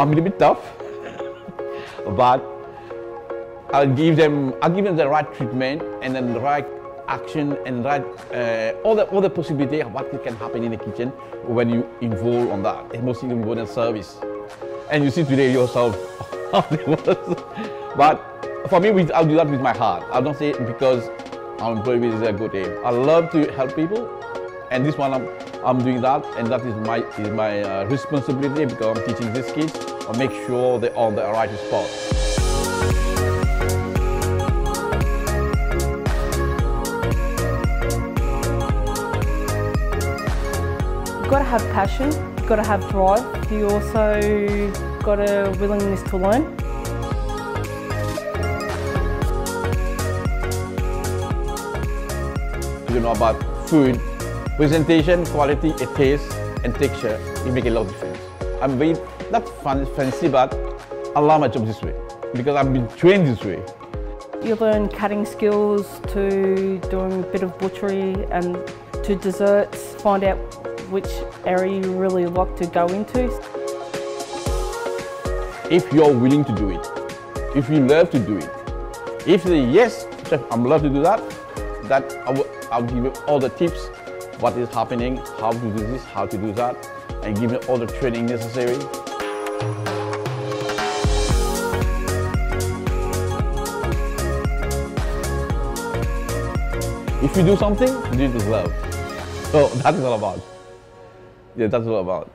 I'm a little bit tough, but I'll give them, I'll give them the right treatment and then the right action and right, uh, all the all the possibility of what can happen in the kitchen when you involve on that, and mostly in service. And you see today yourself. But for me, I'll do that with my heart. I don't say because I'm employed with a good aim. I love to help people, and this one I'm, I'm doing that, and that is my is my uh, responsibility because I'm teaching these kids. I make sure they're on the right spot. You've got to have passion, you've got to have drive, you also got a willingness to learn. You know about food, presentation, quality, a taste, and texture, it make a lot of difference. I'm very, not fun, fancy, but I love my job this way because I've been trained this way. You learn cutting skills to doing a bit of butchery and to desserts, find out which area you really like to go into. If you're willing to do it, if you love to do it, if you say, yes, chef, I'm love to do that, that I will, I'll give you all the tips, what is happening, how to do this, how to do that, and give you all the training necessary. If you do something, do it with love. So that is all about. Yeah, that's all about.